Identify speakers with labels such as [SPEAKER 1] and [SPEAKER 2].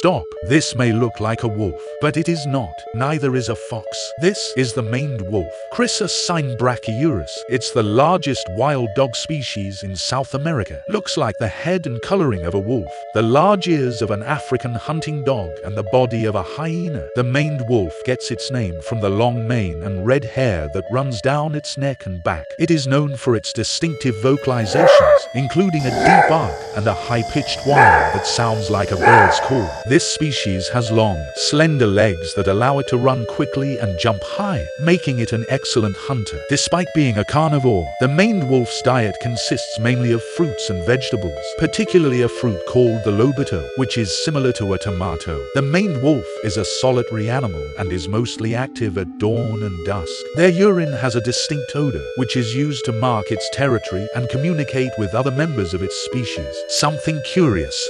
[SPEAKER 1] Stop. This may look like a wolf, but it is not. Neither is a fox. This is the maned wolf, Chrysocyon brachyurus. It's the largest wild dog species in South America. Looks like the head and coloring of a wolf, the large ears of an African hunting dog, and the body of a hyena. The maned wolf gets its name from the long mane and red hair that runs down its neck and back. It is known for its distinctive vocalizations, including a deep bark and a high-pitched whine that sounds like a bird's call. This species has long, slender legs that allow it to run quickly and jump high, making it an excellent hunter. Despite being a carnivore, the maned wolf's diet consists mainly of fruits and vegetables, particularly a fruit called the lobito, which is similar to a tomato. The maned wolf is a solitary animal and is mostly active at dawn and dusk. Their urine has a distinct odor, which is used to mark its territory and communicate with other members of its species. Something curious